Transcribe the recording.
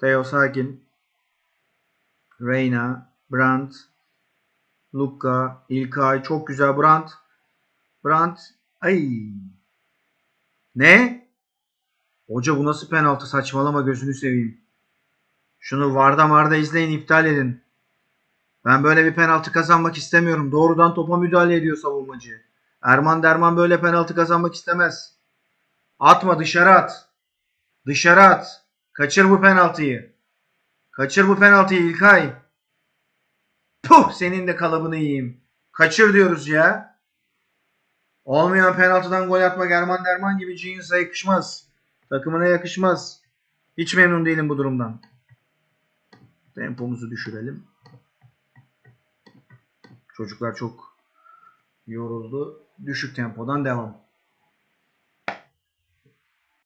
Theo sakin. Reyna. Brandt. Luka. İlkay. Çok güzel Brandt. Brandt. Ay. Ne? Hoca bu nasıl penaltı saçmalama gözünü seveyim. Şunu Varda Marda izleyin iptal edin. Ben böyle bir penaltı kazanmak istemiyorum. Doğrudan topa müdahale ediyor savunmacı. Erman Derman böyle penaltı kazanmak istemez. Atma dışarı at. Dışarı at. Kaçır bu penaltıyı. Kaçır bu penaltıyı İlkay. Puh senin de kalıbını yiyeyim. Kaçır diyoruz ya. Olmayan penaltıdan gol atmak Erman Derman gibi Genius'a yakışmaz. Takımına yakışmaz. Hiç memnun değilim bu durumdan. Tempomuzu düşürelim. Çocuklar çok yoruldu. Düşük tempodan devam.